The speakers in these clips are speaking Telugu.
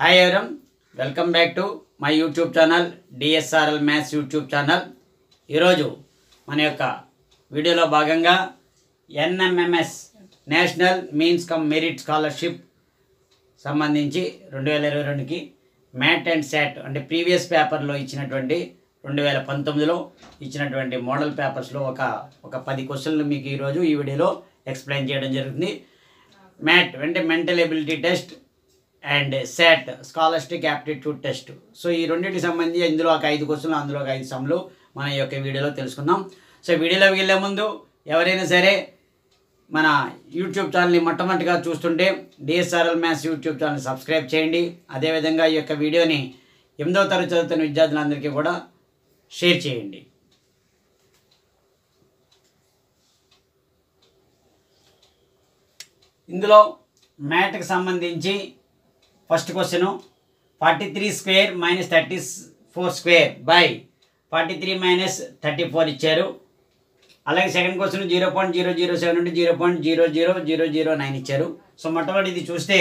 Hi everyone welcome back to my YouTube channel D S R L maths YouTube channel ఈరోజు మన యొక్క వీడియోలో భాగంగా N M M S national means cum merit scholarship సంబంధించి రెండు వేల ఇరవై రెండుకి మ్యాట్ అండ్ శాట్ అంటే ప్రీవియస్ పేపర్లో ఇచ్చినటువంటి రెండు వేల పంతొమ్మిదిలో ఇచ్చినటువంటి మోడల్ పేపర్స్లో ఒక ఒక పది క్వశ్చన్లు మీకు ఈరోజు ఈ వీడియోలో ఎక్స్ప్లెయిన్ చేయడం జరుగుతుంది. మ్యాట్ అంటే mental ability test and SAT scholastic aptitude test. So ఈ రెండింటికి సంబంధించి ఇందులో ఒక ఐదు క్వశ్చన్లు అందులో ఒక ఐదు సమ్లు మన ఈ యొక్క వీడియోలో తెలుసుకుందాం. సో వీడియోలోకి వెళ్ళే ముందు ఎవరైనా సరే మన యూట్యూబ్ ఛానల్ని మొట్టమొదటిగా చూస్తుంటే D S R L maths YouTube channel subscribe చేయండి. అదేవిధంగా ఈ యొక్క వీడియోని ఎనిమిదవ తరగతి చదువుతున్న విద్యార్థులందరికీ కూడా షేర్ చేయండి. ఇందులో మ్యాథ్కి సంబంధించి first question forty three square minus thirty four square by forty three minus thirty four ఇచ్చారు. అలాగే second question zero point zero zero seven నుండి zero point zero zero zero zero nine ఇచ్చారు. సో మొట్టమొదటి ఇది చూస్తే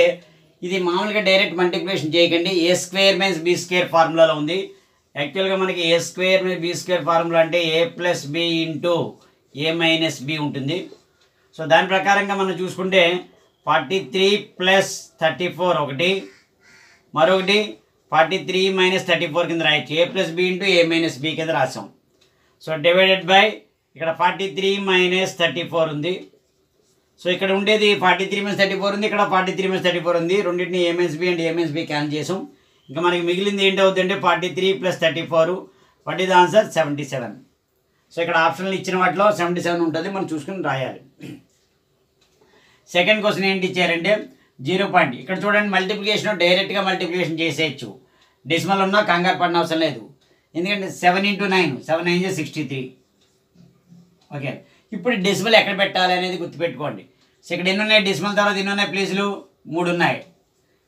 ఇది మామూలుగా డైరెక్ట్ మల్టిప్లికేషన్ చేయకండి. A square minus B square ఫార్ములాలో ఉంది. యాక్చువల్గా మనకి A square minus B square formula అంటే A plus B into A minus B ఉంటుంది. సో దాని ప్రకారంగా మనం చూసుకుంటే forty three plus thirty four ఒకటి మరొకటి forty three minus thirty four కింద రాయొచ్చు. A plus B into A minus B కింద రాసాం. సో డివైడెడ్ బై ఇక్కడ forty three minus thirty four ఉంది. సో ఇక్కడ ఉండేది forty three minus thirty four ఉంది ఇక్కడ forty three minus thirty four ఉంది రెండింటిని ఎంఎస్బి అండ్ ఎంఎస్బి క్యాన్సిల్ చేసాం. ఇంకా మనకి మిగిలింది ఏంటి అవుతుందంటే forty three plus thirty four what is answer seventy seven so ఇక్కడ ఆప్షన్లు ఇచ్చిన వాటిలో సెవెంటీ సెవెన్ ఉంటుంది. మనం చూసుకుని రాయాలి. సెకండ్ క్వశ్చన్ ఏంటి ఇచ్చారంటే జీరో పాయింట్. ఇక్కడ చూడండి మల్టిప్లికేషన్ డైరెక్ట్గా మల్టిప్లికేషన్ చేసేయచ్చు. డెసిమల్ ఉన్నా కంగారు పడిన అవసరం లేదు. ఎందుకంటే seven into nine seven nine sixty three okay ఇప్పుడు డెసిమల్ ఎక్కడ పెట్టాలి అనేది గుర్తుపెట్టుకోండి. సో ఇక్కడ ఎన్ని ఉన్నాయి? డెసిమల్ తర్వాత ఎన్ని ఉన్నాయి ప్లేసులు మూడు ఉన్నాయి.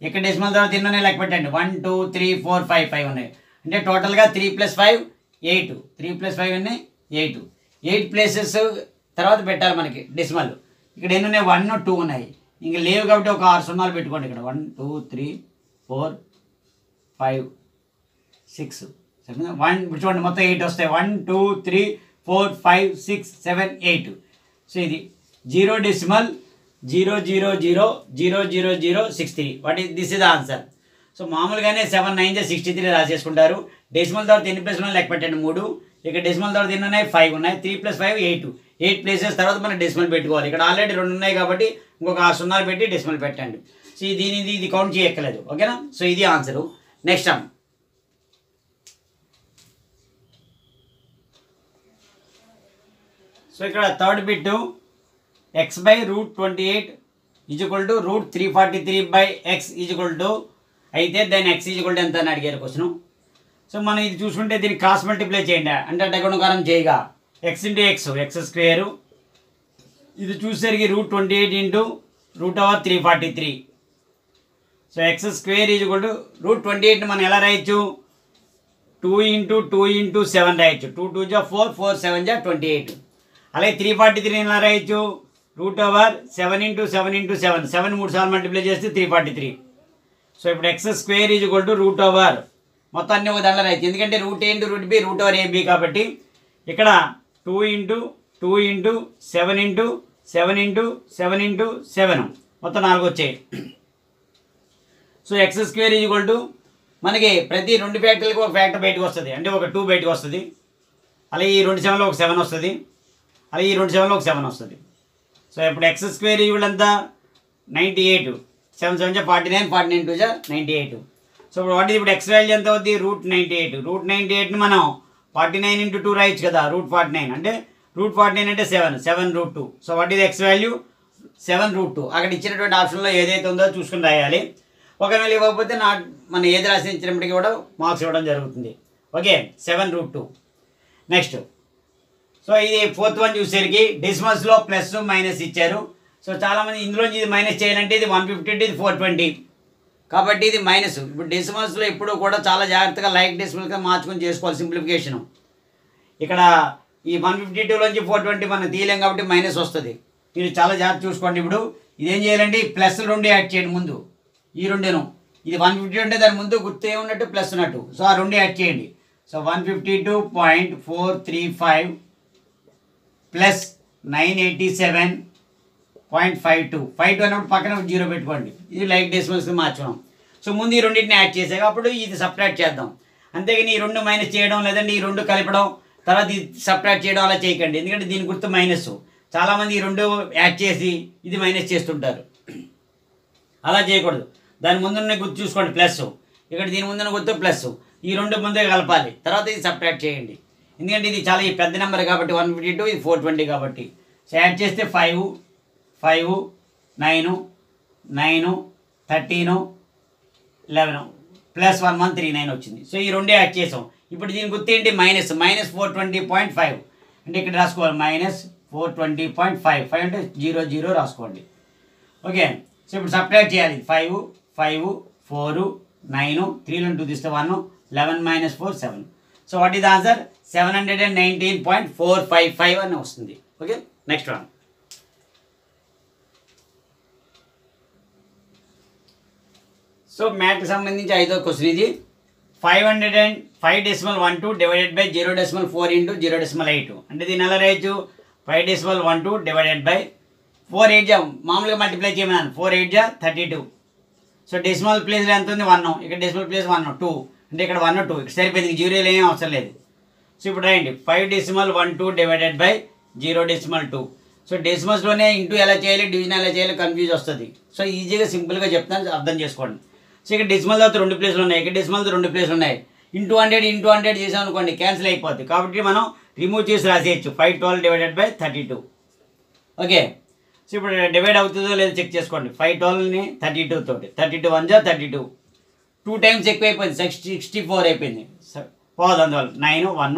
ఇక్కడ డెసిమల్ తర్వాత ఎన్ని ఉన్నాయి? లెక్క పెట్టండి. One two three four five five ఉన్నాయి. అంటే టోటల్గా three plus five eight three plus five ఉన్నాయి ఎయిట్ ఎయిట్ ప్లేసెస్ తర్వాత పెట్టాలి మనకి డెసిమల్ ఇక్కడ ఎన్ని ఉన్నాయి? వన్ టూ ఉన్నాయి. ఇంకా లేవు కాబట్టి ఒక ఆరు సున్నాలు పెట్టుకోండి ఇక్కడ. One two three four five six one ఇప్పుడు చూడండి మొత్తం ఎయిట్ వస్తాయి. One two three four five six seven eight. So ఇది zero decimal zero zero zero zero zero zero six three. What is this is answer so మామూలుగానే సెవెన్ నైన్ సిక్స్టీ త్రీ రాసేసుకుంటారు. డెసిమల్ తర్వాత ఎన్ని ప్లేస్ ఉన్నాయి? లెక్క పెట్టండి. మూడు. ఇక్కడ డెసిమల్ తర్వాత ఎన్ని ఉన్నాయి? ఫైవ్ ఉన్నాయి. Three plus five eight eight places తర్వాత మనం డెసిమల్ పెట్టుకోవాలి. ఇక్కడ ఆల్రెడీ రెండు ఉన్నాయి కాబట్టి ఇంకొక ఆ సున్నాలు పెట్టి డెసిమల్ పెట్టండి. సో దీనిది దీని ఇది కౌంట్ చేయక్కర్లేదు. ఓకేనా సో ఇది ఆన్సరు నెక్స్ట్ టైం సో ఇక్కడ third bit X by root twenty eight equal to root three forty three by X equal to అయితే దాని ఎక్స్ ఈజ్వల్ టు ఎంత అని అడిగారు క్వశ్చన్ సో మనం ఇది చూసుకుంటే దీన్ని క్రాస్ మల్టిప్లై చేయండి. అంటే డగుణకారం చేయగా X into X X square ఇది చూసేసరికి root twenty eight into root over three forty three so X square equal to root twenty eight మనం ఎలా రాయొచ్చు? Two into two into seven రాయొచ్చు. టూ టూ జా ఫోర్ ఫోర్ సెవెన్ జా ట్వంటీ ఎయిట్ అలాగే త్రీ ఫార్టీ త్రీ ఎలా రాయొచ్చు? Root over seven into seven into seven seven మూడు సార్లు మల్టిప్లై చేస్తే త్రీ ఫార్టీ త్రీ సో ఇప్పుడు X square is equal to root over మొత్తం అన్ని ఒక దండలు అవుతుంది ఎందుకంటే root A into root B root over A B కాబట్టి ఇక్కడ two into two into seven into seven into seven into seven మొత్తం నాలుగు వచ్చాయి. So X square is equal to మనకి ప్రతి రెండు ఫ్యాక్టర్లకు ఒక ఫ్యాక్టర్ బయటకు వస్తుంది. అంటే ఒక టూ బయటకు వస్తుంది. అలాగే ఈ రెండు సెవెన్లో ఒక సెవెన్ వస్తుంది. అలాగే ఈ రెండు సెవెన్లో ఒక సెవెన్ వస్తుంది. సో ఇప్పుడు ఎక్స్ స్క్వేర్ ఈవిల్ ఎంత? Ninety eight. సెవెన్ సెవెన్ జా forty nine forty nine two జా నైంటీ ఎయిట్. సో ఇప్పుడు వాటి ఇప్పుడు ఎక్స్ వాల్యూ ఎంత అవుద్ది? Root ninety eight. Root ninety ఎయిట్ని మనం ఫార్టీ నైన్ ఇంటూ టూ రాయొచ్చు కదా రూట్ ఫార్టీ నైన్. అంటే రూట్ ఫార్టీ నైన్ అంటే seven seven root two. So what X value? Seven root two. అక్కడ ఇచ్చినటువంటి ఆప్షన్లో ఏదైతే ఉందో చూసుకుని రాయాలి. ఒకవేళ ఇవ్వకపోతే నా మనం ఏది రాసి ఇచ్చినప్పటికీ కూడా మార్క్స్ ఇవ్వడం జరుగుతుంది. Okay seven root two. Next. So ఇది ఫోర్త్ వన్ చూసేసరికి డిస్మస్లో ప్లస్ మైనస్ ఇచ్చారు. సో చాలామంది ఇందులో ఇది మైనస్ చేయాలంటే ఇది వన్ ఫిఫ్టీ ఇది ఫోర్ ట్వంటీ కాబట్టి ఇది మైనస్ ఇప్పుడు డెసిమల్స్లో ఎప్పుడూ కూడా చాలా జాగ్రత్తగా లైక్ డెసిమల్గా మార్చుకొని చేసుకోవాలి సింప్లిఫికేషన్ ఇక్కడ ఈ వన్ ఫిఫ్టీ టూలోంచి ఫోర్ ట్వంటీ మనం తీయలేం కాబట్టి మైనస్ వస్తుంది. మీరు చాలా జాగ్రత్త చూసుకోండి ఇప్పుడు. ఇదేం చేయాలండి ప్లస్ రెండు యాడ్ చేయండి ముందు. ఈ రెండును. ఇది వన్ ఫిఫ్టీ ఉంటే దాని ముందు గుర్తు ఏమున్నట్టు? ప్లస్ ఉన్నట్టు. సో ఆ రెండు యాడ్ చేయండి. So one fifty two point four three five plus nine eighty seven point five two. Five two అన్నప్పుడు పక్కన జీరో పెట్టుకోండి. ఇది లైక్ డెసిమల్స్కి మార్చుకున్నాం సో ముందు ఈ రెండింటిని యాడ్ చేసాక అప్పుడు ఇది సపరేట్ చేద్దాం. అంతేగాని ఈ రెండు మైనస్ చేయడం లేదంటే ఈ రెండు కలపడం తర్వాత ఇది సపరేట్ చేయడం అలా చేయకండి. ఎందుకంటే దీని గుర్తు మైనస్. చాలామంది ఈ రెండు యాడ్ చేసి ఇది మైనస్ చేస్తుంటారు. అలా చేయకూడదు. దాని ముందున్న గుర్తు చూసుకోండి. ప్లస్. ఇక్కడ దీని ముందున్న గుర్తు ప్లస్. ఈ రెండు ముందే కలపాలి. తర్వాత ఇది సపరేట్ చేయండి. ఎందుకంటే ఇది చాలా ఈ పెద్ద నెంబర్ కాబట్టి వన్ ఫిఫ్టీ టూ ఇది ఫోర్ ట్వంటీ కాబట్టి. సో యాడ్ చేస్తే five five nine nine thirteen eleven plus one one three nine వచ్చింది. సో ఈ రెండే యాడ్ చేసాం. ఇప్పుడు దీని గుర్తు ఏంటి? Minus minus four twenty point five అంటే ఇక్కడ రాసుకోవాలి. Minus four twenty point five five అంటే జీరో జీరో రాసుకోండి. ఓకే సో ఇప్పుడు సపరేట్ చేయాలి. ఫైవ్ ఫైవ్ ఫోర్ నైను త్రీలో టూ తీస్తే one eleven minus four seven so what is answer seven hundred and nineteen point four five five అని వస్తుంది. ఓకే నెక్స్ట్ వన్ సో మ్యాథ్కి సంబంధించి ఐదో క్వశ్చన్ ఇది. Five hundred and five decimal one two divided by zero decimal four into zero decimal eight అంటే దీని ఎలా రాయొచ్చు? Five decimal one two divided by four eight జా. మామూలుగా మల్టిప్లై చేయమన్నాను. ఫోర్ ఎయిట్ జా థర్టీ టూ సో డెసిమల్ ప్లేస్లో ఎంత ఉంది? వన్ ఇక్కడ డెసిమల్ ప్లేస్ వన్ టూ అంటే ఇక్కడ వన్ టూ ఇక్కడ సరిపోయింది. జీరోలు ఏం అవసరం లేదు. సో ఇప్పుడు రాయండి. Five decimal one two divided by zero decimal two so డెసిమల్స్లోనే into ఎలా చేయాలి డివిజన్ ఎలా చేయాలి కన్ఫ్యూజ్ వస్తుంది. సో ఈజీగా సింపుల్గా చెప్తాను అర్థం చేసుకోండి. సో ఇక్కడ డెసిమల్ తర్వాత రెండు ప్లేస్లు ఉన్నాయి. ఇక్కడ డెసిమల్ రెండు ప్లేస్లు ఉన్నాయి. ఇంటూ హండ్రెడ్ ఇంటూ హండ్రెడ్ చేసాం అనుకోండి క్యాన్సిల్ అయిపోద్ది. కాబట్టి మనం రిమూవ్ చేసి రాసేయచ్చు. Five twelve divided by thirty two okay so ఇప్పుడు డివైడ్ అవుతుందో లేదో చెక్ చేసుకోండి. ఫైవ్ ట్వెల్వ్ని థర్టీ టూ తోటి. థర్టీ టూ వన్ జా థర్టీ టూ టూ టైమ్స్ ఎక్కువ అయిపోయింది సిక్స్టీ సిక్స్టీ ఫోర్ అయిపోయింది. పోదు అందువల్ల. Nine one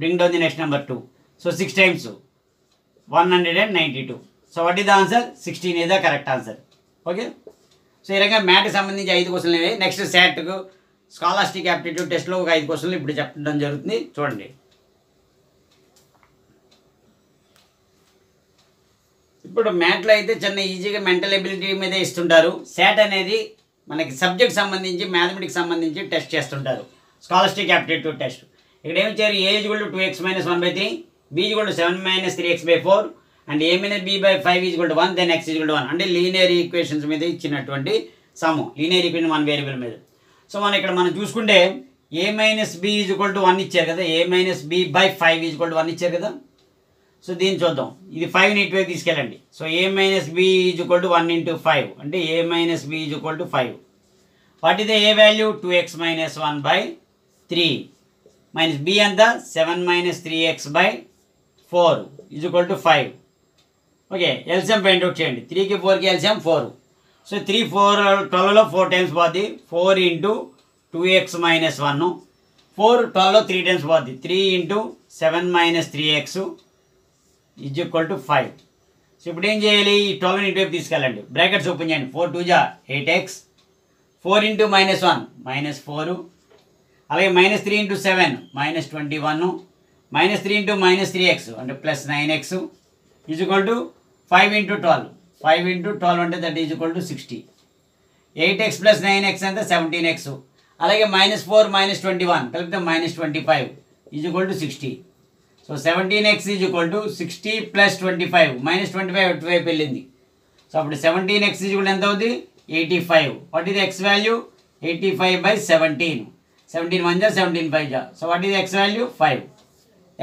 bring down the next number two. So six times. One hundred and ninety two. So what is the answer? Sixteen is the correct answer. Okay? So ఈ రకంగా మ్యాథ్కి సంబంధించి ఐదు క్వశ్చన్లు ఇవి. నెక్స్ట్ శాట్కు స్కాలర్స్టిక్ యాప్టిట్యూడ్ టెస్ట్లో ఒక ఐదు క్వశ్చన్లు ఇప్పుడు చెప్పడం జరుగుతుంది. చూడండి. ఇప్పుడు మ్యాట్లో అయితే చిన్న ఈజీగా మెంటల్ ఎబిలిటీ మీద ఇస్తుంటారు. శాట్ అనేది మనకి సబ్జెక్ట్ సంబంధించి మ్యాథమెటిక్స్ సంబంధించి టెస్ట్ చేస్తుంటారు. స్కాలర్స్టిక్ యాప్టిట్యూడ్ టెస్ట్ ఇక్కడ ఏమి ఇచ్చారు? A is is two X minus one by three B is seven minus three X by four and A minus B by five is one then X is one అంటే లీనియర్ ఈక్వేషన్స్ మీద ఇచ్చినటువంటి some linear equation one variable మీద. సో మనం ఇక్కడ మనం చూసుకుంటే A minus B is equal to one ఇచ్చారు కదా? A minus B by five is equal to one ఇచ్చారు కదా? సో దీన్ని చూద్దాం. ఇది ఫైవ్ని ఇటువైపు తీసుకెళ్ళండి. So A minus B is equal to one into five అంటే A minus B is equal to five what is the A value two X minus one by three minus B ఎంత seven minus three X by four is equal to five okay L C M point out చేయండి. త్రీకి ఫోర్కి L C M four so three four ట్వెల్వ్లో four times పోద్ది. Four into two X minus one four ట్వెల్వ్లో three times పోద్ది. Three into seven minus three x is equal to five. So ఇప్పుడు ఏం చేయాలి? ఈ ట్వెల్వ్ని ఇటువైపు తీసుకెళ్ళండి. బ్రాకెట్స్ ఓపెన్ చేయండి. ఫోర్ టూ జా eight x. Four into minus one minus four. అలాగే minus three into seven minus twenty one. Minus three into minus three x అంటే plus nine x. Is equal to five into twelve. Five into twelve అంటే that is equal to sixty eight x plus nine x అంటే సెవెంటీన్ ఎక్స్. అలాగే minus four minus twenty one. కలిపితే minus twenty five. Is equal to sixty so seventeen x is equal to sixty plus twenty five minus twenty five ఎటువైపు వెళ్ళింది. సో అప్పుడు సెవెంటీన్ ఎక్స్ ఈజ్ ఎంత అవుతుంది eighty five what is x value eighty five by seventeen seventeen one జా సెవెంటీన్ ఫైవ్ జా. So what is x value five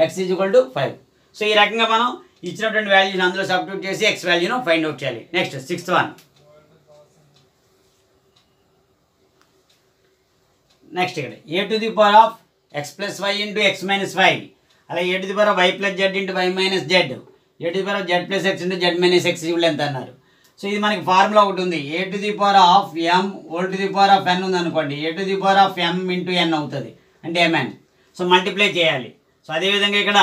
x is equal to five so ఈ రకంగా మనం ఇచ్చినటువంటి వాల్యూని అందులో సబ్స్టిట్యూట్ చేసి ఎక్స్ వాల్యూను ఫైండ్ అవుట్ చేయాలి. నెక్స్ట్ సిక్స్త్ వన్ నెక్స్ట్ ఇక్కడ. A to the power of x plus y into x minus five అలాగే a to the power y plus z into y minus z. A to the power z plus x into z minus x ఇవ్వలేదు ఎంత అన్నారు? సో ఇది మనకి ఫార్ములా ఒకటి ఉంది. A to the power of m whole to the power of n ఉంది అనుకోండి a to the power of m into n అవుతుంది. అంటే ఎంఎన్ సో మల్టిప్లై చేయాలి. సో అదేవిధంగా ఇక్కడ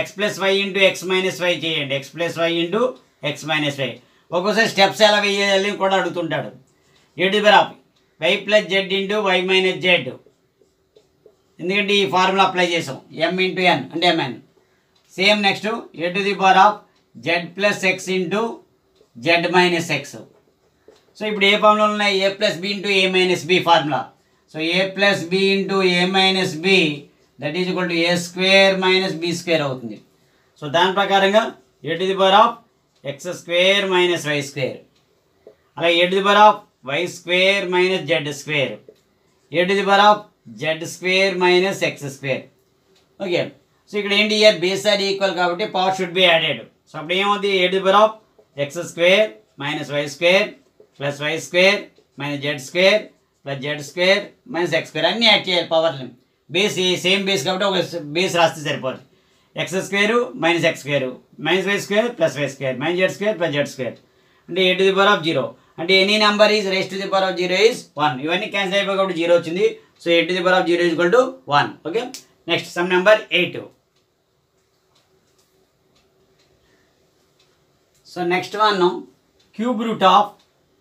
x plus y into x minus y చేయండి. X plus y into x minus y. ఒక్కోసారి స్టెప్స్ ఎలా వేయాలి కూడా అడుగుతుంటాడు. A to the power of y plus z into y minus z. ఎందుకంటే ఈ ఫార్ములా అప్లై చేసాం. ఎం ఇంటూ ఎన్ అంటే m n same next a to the power of z plus x into z minus x so ఇప్పుడు ఏ ఫార్ములా ఉన్నాయి? A plus b into a minus b formula so a plus b into a minus b that is equal to a square minus b square అవుతుంది. సో దాని ప్రకారంగా a to the power of x square minus y square అలాగే a to the power of y square minus z square a to the power of z square minus x square okay so ఇక్కడ ఏంటి? ఇయర్ బేస్ ఆర్ ఈక్వల్ కాబట్టి power should be added so అప్పుడు ఏమవుతుంది a the power of x square minus y square plus y square minus z square plus z square minus x square అన్నీ యాడ్ చేయాలి పవర్ని బేస్ సేమ్ బేస్ కాబట్టి ఒక బేస్ రాస్తే సరిపోతుంది x square minus x square minus y square plus y square minus z square plus z square అంటే a to the power of zero అంటే any number is raise to the power of zero is one ఇవన్నీ క్యాన్సిల్ అయిపోయి కాబట్టి జీరో వచ్చింది. So eight to the power of zero is equal to one okay next sum number eight so next one cube root of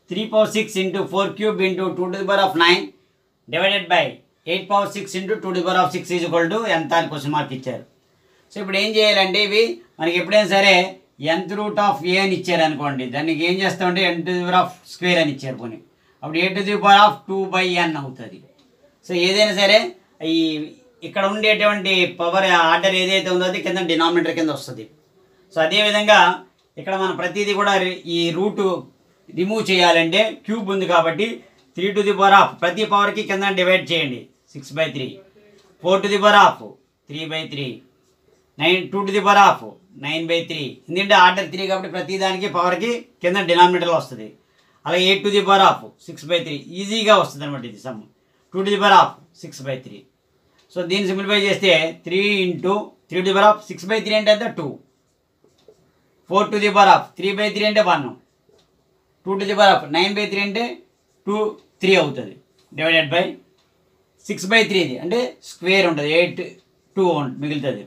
three power six into four cube into two to the power of nine divided by eight power six into two the power of six is equal to ఎంత అని క్వశ్చన్ మార్క్ ఇచ్చారు. సో ఇప్పుడు ఏం చేయాలంటే ఇవి మనకి ఎప్పుడైనా సరే ఎంత రూట్ ఆఫ్ ఏ అని ఇచ్చారు అనుకోండి. దానికి ఏం చేస్తామంటే n to the power of square అని ఇచ్చారు పోనీ. అప్పుడు a to the power of two by n అవుతుంది. సో ఏదైనా సరే ఈ ఇక్కడ ఉండేటువంటి పవర్ ఆర్డర్ ఏదైతే ఉందో అది కింద డినామినేటర్ కింద వస్తుంది. సో అదేవిధంగా ఇక్కడ మనం ప్రతిదీ కూడా రి- ఈ రూటు రిమూవ్ చేయాలంటే క్యూబ్ ఉంది కాబట్టి three to the power of ప్రతి పవర్కి కింద డివైడ్ చేయండి. Six by three four to the power of three by three nine two to the power of nine by three ఎందుకంటే ఆర్డర్ త్రీ కాబట్టి ప్రతి దానికి పవర్కి కింద డినామినేటర్లో వస్తుంది. అలాగే eight to the power of six by three ఈజీగా వస్తుంది అనమాట ఇది sum two to the power of six by three so దీన్ని సింప్లిఫై చేస్తే three into three to the power of six by three అంటే ఎంత? Two four to the power of three by three అంటే one two to the power of nine by three అంటే టూ త్రీ అవుతుంది. డివైడెడ్ బై సిక్స్ బై త్రీది అంటే స్క్వేర్ ఉంటుంది. ఎయిట్ టూ మిగులుతుంది.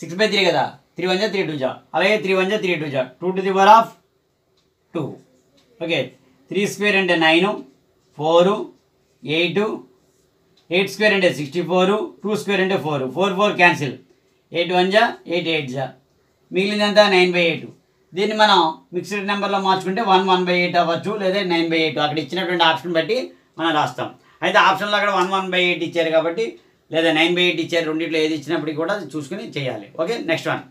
సిక్స్ బై త్రీ కదా? త్రీ వన్ జా త్రీ టూ జా. అలాగే త్రీ వన్ జా త్రీ టూ జా. Two to the power of two okay three square అంటే nine four eight eight square అంటే సిక్స్టీ ఫోరు టూ స్క్వేర్ అంటే four. Four four cancel. Eight one జా ఎయిట్ ఎయిట్ జా. మిగిలిందంతా నైన్ బై ఎయిట్. దీన్ని మనం మిక్స్డ్ నెంబర్లో మార్చుకుంటే వన్ వన్ బై ఎయిట్ అవ్వచ్చు లేదా నైన్ బై ఎయిట్. అక్కడ ఇచ్చినటువంటి ఆప్షన్ బట్టి మనం రాస్తాం. అయితే ఆప్షన్లో అక్కడ వన్ వన్ బై ఎయిట్ ఇచ్చారు కాబట్టి లేదా నైన్ బై ఎయిట్ ఇచ్చారు రెండిట్లో ఏది ఇచ్చినప్పటికీ కూడా చూసుకుని చేయాలి. Okay next one.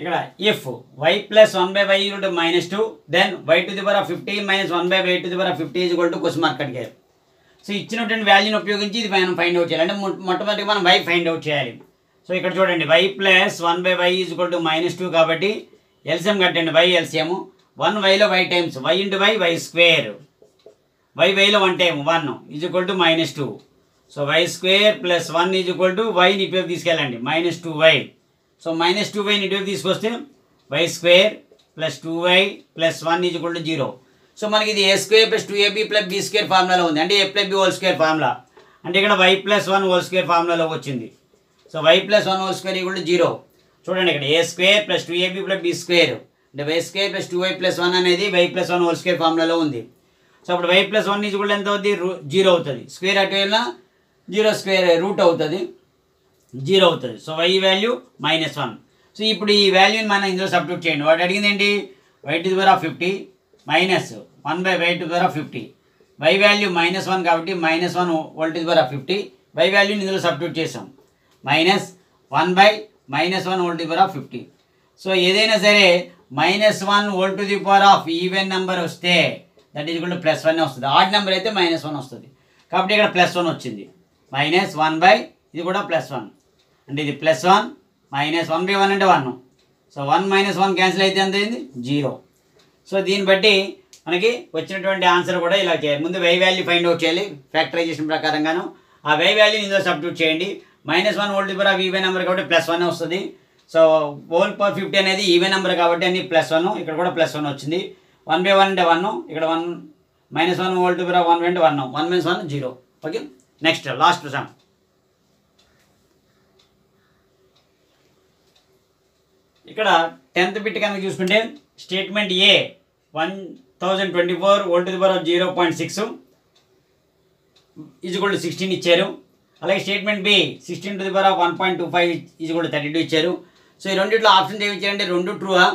ఇక్కడ if y plus one by y equal to minus two then y to the power of fifty minus one by y to the power of fifty is equal to question mark అడిగారు సో ఇచ్చినటువంటి వాల్యూని ఉపయోగించి ఇది మనం ఫైండ్ అవుట్ చేయాలి. అంటే మొట్టమొదటిగా మనం వై ఫైండ్ అవుట్ చేయాలి. సో ఇక్కడ చూడండి y plus one by y is equal to minus two కాబట్టి ఎల్సిఎం కట్టండి y LCM one వైలో y times y into y y square y వైలో one time one is equal to minus two so y square plus one is equal to వైని ఇప్పుడు తీసుకెళ్ళండి. Minus two y so minus two వైని ఇటువైపు తీసుకొస్తే y square plus two y plus one is equal to zero so మనకి ఇది a square plus two a b plus b square ఫార్ములాలో ఉంది. అంటే a plus b whole square formula అంటే ఇక్కడ y plus one whole square ఫార్ములాలో వచ్చింది. So y plus one whole square equal to zero చూడండి ఇక్కడ. A square plus two a b plus b square అంటే y square plus two y plus one అనేది y plus one whole square ఫార్ములాలో ఉంది. సో అప్పుడు వై ప్లస్ వన్ ఈజ్ కూడా ఎంత అవుతుంది రూ- జీరో అవుతుంది. స్క్వేర్ అటు వెళ్ళినా జీరో స్క్వేర్ రూట్ అవుతుంది. జీరో అవుతుంది. So y value minus one so ఇప్పుడు ఈ వాల్యూని మనం ఇందులో సబ్స్టిట్యూట్ చేయండి. వాడు అడిగింది ఏంటి? Y to the of fifty minus one by y to the of fifty y value minus one కాబట్టి minus one whole to the of fifty y వాల్యూని ఇందులో సబ్స్టిట్యూట్ చేసాం. Minus one by minus one whole to the of fifty so ఏదైనా సరే minus one whole to the power of even number వస్తే దట్ ఈజ్ కూడా ప్లస్ వన్ వస్తుంది. ఆడ్ నెంబర్ అయితే మైనస్ వన్ వస్తుంది. కాబట్టి ఇక్కడ ప్లస్ వన్ వచ్చింది. మైనస్ వన్ బై ఇది కూడా ప్లస్ వన్ అంటే ఇది plus one minus one by one అంటే one so one minus one cancel అయితే ఎంత అయింది? జీరో సో దీన్ని బట్టి మనకి వచ్చినటువంటి ఆన్సర్ కూడా ఇలా చేయాలి. ముందు వై వాల్యూ ఫైండ్ అవుట్ చేయాలి ఫ్యాక్టరైజేషన్ ప్రకారంగాను. ఆ వై వాల్యూని ఇందులో సబ్స్టిట్యూట్ చేయండి. Minus one whole power of even number కాబట్టి ప్లస్ వన్ వస్తుంది. సో వోల్ పర్ ఫిఫ్టీ అనేది ఈవెన్ నెంబర్ కాబట్టి అన్ని ప్లస్ వన్ ఇక్కడ కూడా ప్లస్ వన్ వచ్చింది. వన్ బై వన్ అంటే వన్ ఇక్కడ one minus one whole power of one అంటే one one minus one zero okay next last sum ఇక్కడ టెన్త్ బిట్ కనుక చూసుకుంటే statement a one thousand twenty four one to the power of zero point six is equal to sixteen ఇచ్చారు. అలాగే statement b sixteen to the power of one point two five is equal to thirty two ఇచ్చారు. సో ఈ రెండిట్లో ఆప్షన్స్ ఏమి ఇచ్చారంటే రెండు ట్రూవా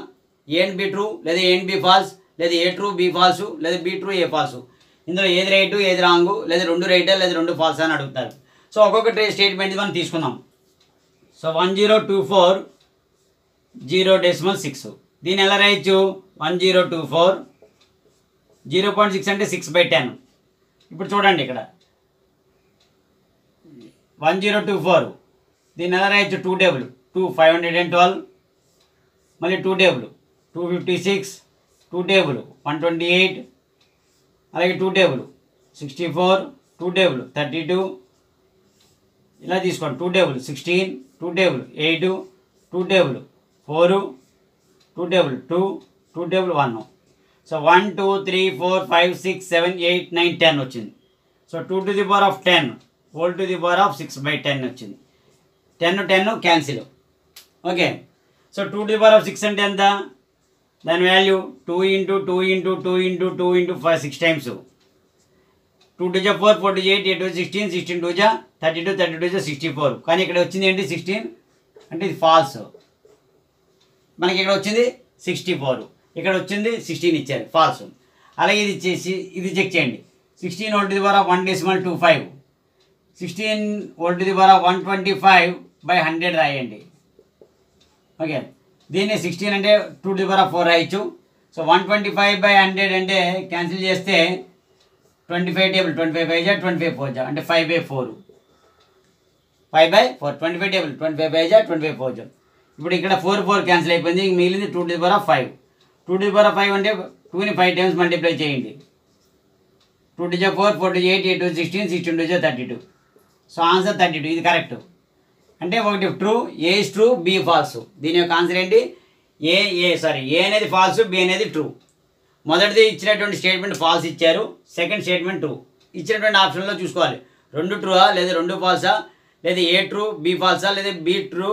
ఏ అండ్ బి ట్రూ లేదా ఏ అండ్ బి ఫాల్స్ లేదా ఏ ట్రూ బి ఫాల్స్ లేదా బి ట్రూ ఏ ఫాల్స్ ఇందులో ఏది రైటు ఏది రాంగు లేదా రెండు రైటా లేదా రెండు ఫాల్స్ అని అడుగుతారు. సో ఒక్కొక్క స్టేట్మెంట్ మనం తీసుకుందాం. So one zero two four zero decimal six. దీన్ని ఎలా రాయొచ్చు? One zero two four. Zero point six అంటే సిక్స్ బై టెన్. ఇప్పుడు చూడండి ఇక్కడ. One zero two four. దీన్ని ఎలా రాయొచ్చు? Two table two five hundred and twelve. మళ్ళీ two table two fifty six. Two table one twenty eight. అలాగే two table sixty four. Two table thirty two. ఇలా తీసుకోండి. Two table sixteen. Two table eight. Two table four two table two two table one. So one two three four five six seven eight nine ten వచ్చింది. So two to the power of ten whole to the power of six by ten వచ్చింది. Ten ten cancel. Okay. So two to the power of six అంటే ఎంత? దాని value two into two into two into two into five six times. Two two జా four four two eight eight sixteen sixteen two జా థర్టీ టూ థర్టీ టూ జా సిక్స్టీ ఫోర్. కానీ ఇక్కడ వచ్చింది ఏంటి? సిక్స్టీన్ అంటే ఇది ఫాల్స్. మనకి ఇక్కడ వచ్చింది సిక్స్టీ ఫోర్. ఇక్కడ వచ్చింది సిక్స్టీన్ ఇచ్చారు ఫాల్స్. అలాగే ఇది చేసి ఇది చెక్ చేయండి. సిక్స్టీన్ ఓల్డ్ ద్వారా one decimal two five. Sixteen old ద్వారా one twenty five by hundred రాయండి. ఓకే. దీన్ని సిక్స్టీన్ అంటే టూ ద్వారా ఫోర్ రాయొచ్చు. So one twenty five by hundred అంటే క్యాన్సిల్ చేస్తే twenty five table twenty five బైజా twenty five four జా అంటే five by four. Five by four twenty five table twenty five బైజా twenty five four జా. ఇప్పుడు ఇక్కడ ఫోర్ ఫోర్ క్యాన్సిల్ అయిపోయింది. ఇంక మిగిలింది two to power of five two to power of five అంటే టూని ఫైవ్ టైమ్స్ మల్టిప్లై చేయండి. Two to Joe four four to eight eight sixteen sixteen to Joe thirty two so answer thirty two ఇది కరెక్ట్ అంటే ఒకటి true A is true B false దీని యొక్క ఆన్సర్ ఏంటి? ఏ ఏ సారీ ఏ అనేది ఫాల్స్ బి అనేది ట్రూ మొదటిది ఇచ్చినటువంటి స్టేట్మెంట్ ఫాల్స్ ఇచ్చారు. సెకండ్ స్టేట్మెంట్ ట్రూ ఇచ్చినటువంటి ఆప్షన్లో చూసుకోవాలి. రెండు ట్రూవా లేదా రెండు ఫాల్సా లేదా ఏ ట్రూ బి ఫాల్సా లేదా B true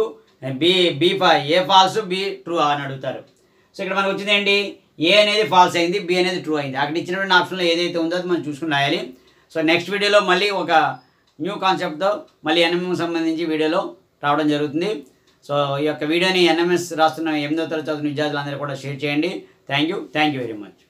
B B A false B true అని అడుగుతారు. సో ఇక్కడ మనకు వచ్చింది ఏంటి? ఏ అనేది ఫాల్స్ అయింది బి అనేది ట్రూ అయింది. అక్కడ ఇచ్చినటువంటి ఆప్షన్లో ఏదైతే ఉందో అది మనం చూసుకుని రాయాలి. సో నెక్స్ట్ వీడియోలో మళ్ళీ ఒక న్యూ కాన్సెప్ట్తో మళ్ళీ ఎన్ఎంఎం సంబంధించి వీడియోలో రావడం జరుగుతుంది. సో ఈ యొక్క వీడియోని ఎన్ఎంఎస్ రాస్తున్న ఎనిమిదో తరగతి చదువుతున్న విద్యార్థులందరూ కూడా షేర్ చేయండి. Thank you thank you very much